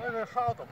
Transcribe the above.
Nee, nee, gaat hem.